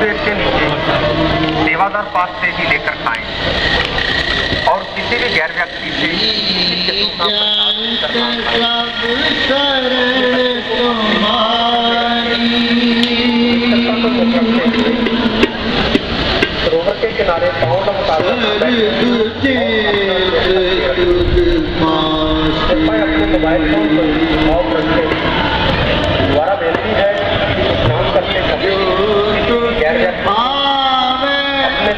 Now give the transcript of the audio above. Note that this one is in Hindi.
पेड़ के नीचे सेवादार पास से ही लेकर खाएँ और किसी भी गैर व्यक्ति से किस्म का किनारे पाँव अपने मोबाइल फ़ोन को अपने